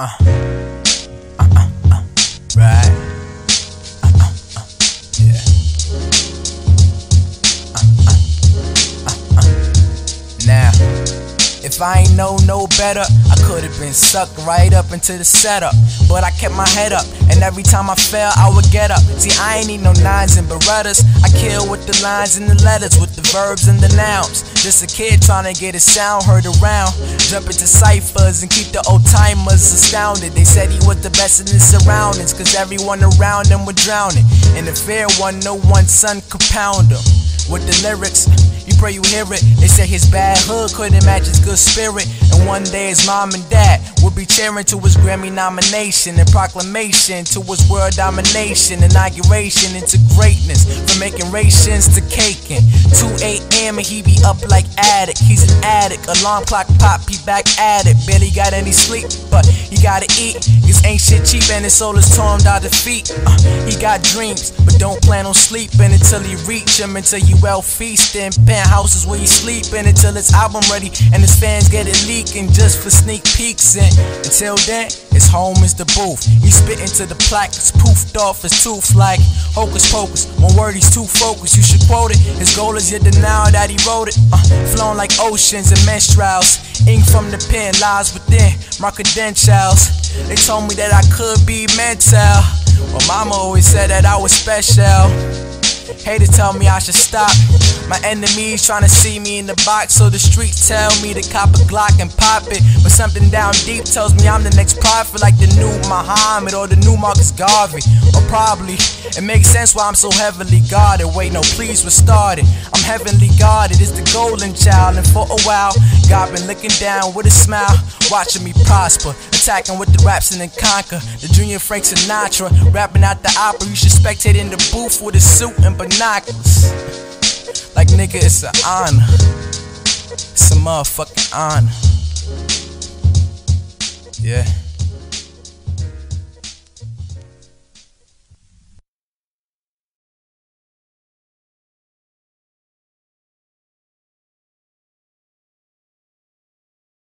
Uh. I ain't know no better, I could've been sucked right up into the setup. But I kept my head up, and every time I fell, I would get up. See, I ain't need no nines and berettas. I kill with the lines and the letters, with the verbs and the nouns. Just a kid trying to get his sound heard around. Jump into ciphers and keep the old timers astounded. They said he was the best in his surroundings, cause everyone around him was drowning. And the fair one, no one son could pound him. With the lyrics, pray you hear it. They say his bad hood couldn't match his good spirit. And one day his mom and dad would be cheering to his Grammy nomination and proclamation to his world domination, inauguration into greatness. From making rations to caking. 2 a.m. and he be up like addict. He's an addict. Alarm clock pop, he back at it. Barely got any sleep, but he gotta eat. Cause ain't shit cheap and his soul is torn the feet. Uh, he got dreams, don't plan on sleeping until you reach him. Until you well feasting. Penthouses where you sleeping until his album ready and his fans get it leaking just for sneak peeks. And until then, his home is the booth. He spit into the plaque, it's poofed off his tooth like hocus pocus. One word, he's too focused. You should quote it. His goal is your denial that he wrote it. Uh, flowing like oceans and menstruals. Ink from the pen lies within my credentials. They told me that I could be mental. Well, mama always said that I was special. Haters tell me I should stop. My enemies trying to see me in the box, so the streets tell me to cop a Glock and pop it. But something down deep tells me I'm the next prophet, like the new Muhammad or the new Marcus Garvey. Or probably it makes sense why I'm so heavily guarded. Wait, no, please restart it. I'm heavenly guarded, it's the golden child, and for a while, God been looking down with a smile, watching me prosper, attacking with the raps and then conquer. The Junior Frank Sinatra, rapping out the opera. You should spectate in the booth with a suit and binoculars. Like nigga, it's an honor. It's a motherfucking honor. Yeah.